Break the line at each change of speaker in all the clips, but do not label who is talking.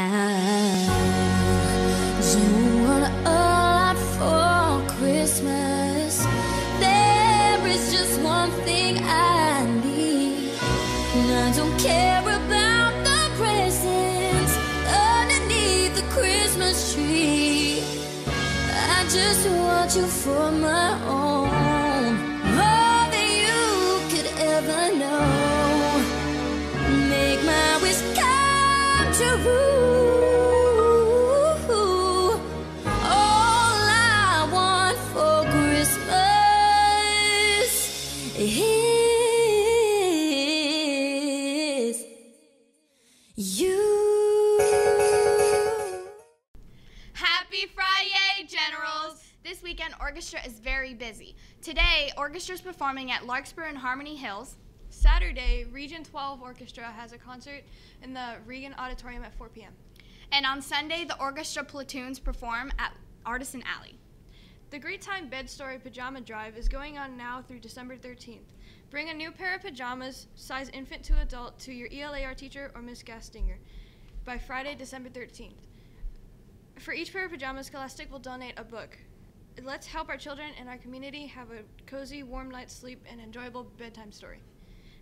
I don't want a lot for Christmas. There is just one thing I need, and I don't care about the presents underneath the Christmas tree. I just want you for my own,
orchestra is very busy. Today, orchestra is performing at Larkspur and Harmony Hills.
Saturday, Region 12 Orchestra has a concert in the Regan Auditorium at 4 p.m.
And on Sunday, the orchestra platoons perform at Artisan Alley.
The Great Time Bed Story Pajama Drive is going on now through December 13th. Bring a new pair of pajamas, size infant to adult, to your ELAR teacher or Miss Gastinger by Friday, December 13th. For each pair of pajamas, Scholastic will donate a book. Let's help our children and our community have a cozy, warm night's sleep and enjoyable bedtime story.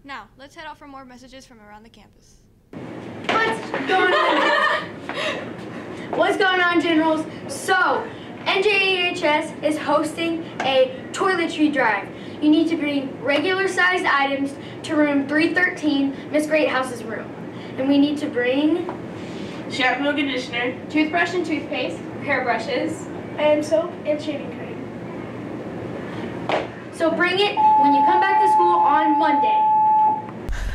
Now, let's head out for more messages from around the campus.
What's going on? What's going on, Generals? So, NJEHS is hosting a toiletry drive. You need to bring regular sized items to room 313, Miss Greathouse's room. And we need to bring
shampoo conditioner,
toothbrush and toothpaste,
hairbrushes,
and soap and shaving cream. So bring it when you come back to school on Monday.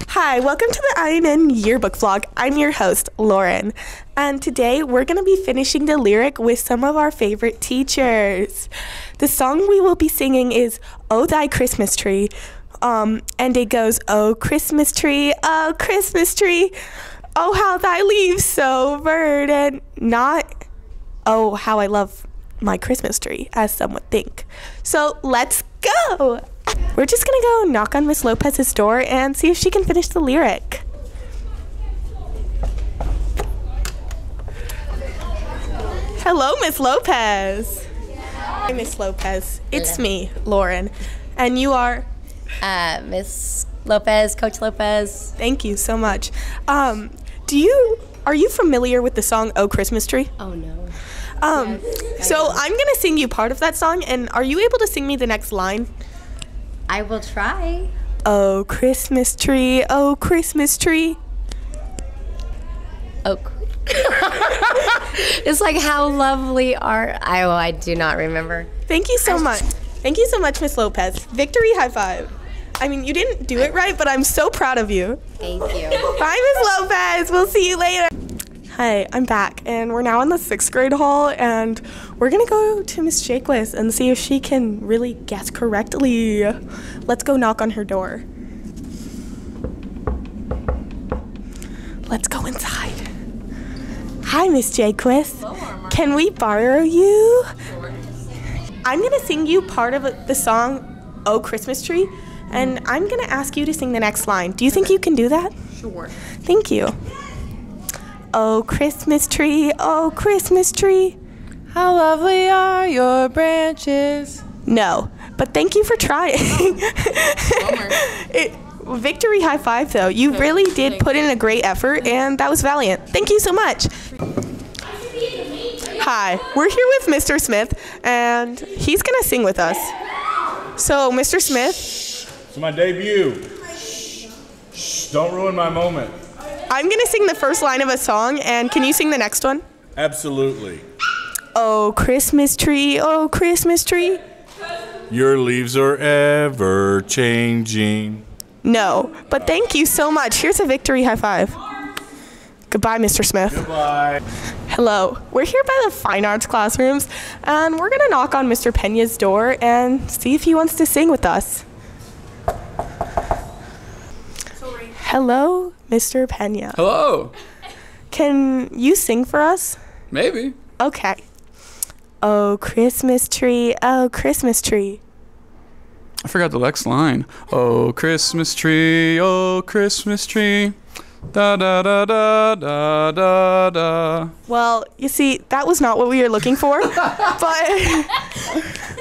Hi, welcome to the INN Yearbook Vlog. I'm your host, Lauren. And today we're going to be finishing the lyric with some of our favorite teachers. The song we will be singing is Oh Thy Christmas Tree. Um, and it goes, Oh Christmas tree, oh Christmas tree, oh how thy leaves so verdant. Not, oh how I love my Christmas tree, as some would think. So let's go! We're just gonna go knock on Miss Lopez's door and see if she can finish the lyric. Hello, Miss Lopez. Hi, Miss Lopez. It's me, Lauren. And you are,
Uh, Miss Lopez, Coach Lopez.
thank you so much. Um, do you, are you familiar with the song Oh Christmas Tree?
Oh no.
Um, so I'm gonna sing you part of that song, and are you able to sing me the next line?
I will try.
Oh Christmas tree, oh Christmas tree.
Oh. it's like how lovely are I? Oh, I do not remember.
Thank you so much. Thank you so much, Miss Lopez. Victory high five. I mean, you didn't do it right, but I'm so proud of you.
Thank you.
Bye, Miss Lopez. We'll see you later. Hi, I'm back, and we're now in the sixth grade hall, and we're gonna go to Miss Jaquez and see if she can really guess correctly. Let's go knock on her door. Let's go inside. Hi, Miss Jaquez. Can we borrow you? I'm gonna sing you part of the song "Oh Christmas Tree," and I'm gonna ask you to sing the next line. Do you think you can do that?
Sure.
Thank you. Oh, Christmas tree, oh, Christmas tree.
How lovely are your branches.
No, but thank you for trying. it, victory high five, though. You really did put in a great effort, and that was valiant. Thank you so much. Hi, we're here with Mr. Smith, and he's going to sing with us. So, Mr. Smith,
It's my debut. Shh, don't ruin my moment.
I'm going to sing the first line of a song, and can you sing the next one?
Absolutely.
Oh, Christmas tree, oh, Christmas tree.
Your leaves are ever changing.
No, but thank you so much. Here's a victory high five. Goodbye, Mr. Smith.
Goodbye.
Hello. We're here by the fine arts classrooms, and we're going to knock on Mr. Pena's door and see if he wants to sing with us. Hello, Mr. Pena.
Hello.
Can you sing for us?
Maybe.
Okay. Oh, Christmas tree, oh, Christmas tree.
I forgot the next line. Oh, Christmas tree, oh, Christmas tree. Da da da da da da da.
Well, you see, that was not what we were looking for, but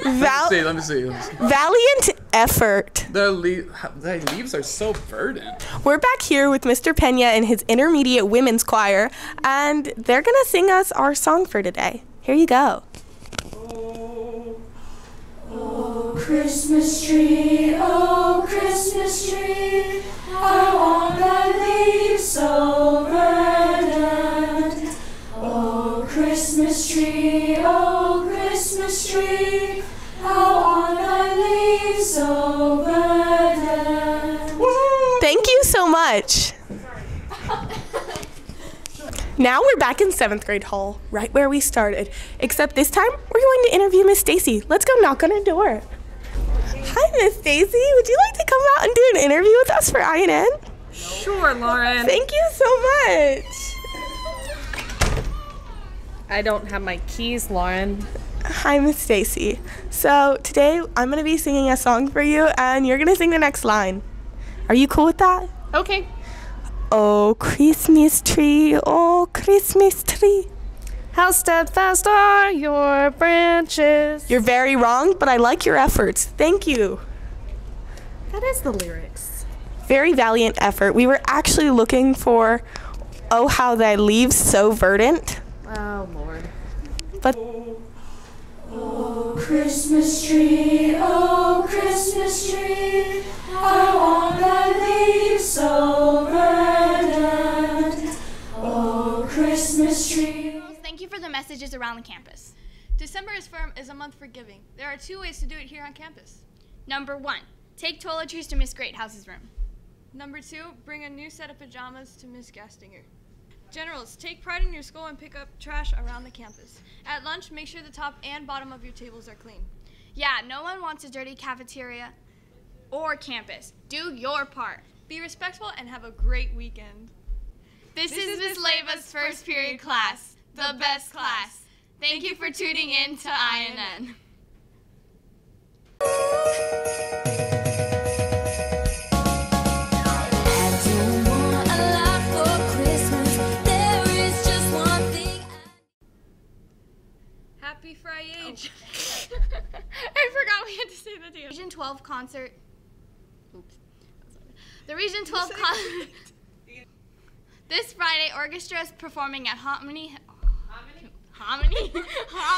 val-
See, let me see. Let me see.
valiant effort.
The, le- the leaves are so verdant.
We're back here with Mr. Pena and his intermediate women's choir, and they're gonna sing us our song for today. Here you go.
Oh, Christmas tree, oh Christmas tree,
much. Now we're back in seventh grade hall, right where we started. Except this time, we're going to interview Miss Stacy. Let's go knock on her door. Hi, Miss Stacy. Would you like to come out and do an interview with us for INN?
Sure, Lauren.
Thank you so much.
I don't have my keys, Lauren.
Hi, Miss Stacy. So today I'm gonna be singing a song for you, and you're gonna sing the next line. Are you cool with that?
Okay.
Oh, Christmas tree, oh, Christmas tree.
How steadfast are your branches?
You're very wrong, but I like your efforts. Thank you.
That is the lyrics.
Very valiant effort. We were actually looking for Oh, how thy leaves so verdant.
Oh, Lord.
But
Oh Christmas tree, oh Christmas tree,
messages around the campus.
December is firm is a month for giving. There are two ways to do it here on campus.
Number one, take toiletries to Miss Greathouse's room.
Number two, bring a new set of pajamas to Miss Gastinger. Generals, take pride in your school and pick up trash around the campus. At lunch, make sure the top and bottom of your tables are clean.
Yeah, no one wants a dirty cafeteria or campus. Do your part.
Be respectful and have a great weekend.
This, is Miss Leyva's first period class, the best class. Thank you for tuning in to INN.
I don't want a lot for Christmas. There is just one thing.
Happy Friday. Oh.
I forgot we had to say that together. Region 12 concert. Oops. The Region 12 concert. This Friday, orchestra is performing at. Harmony? Harmony?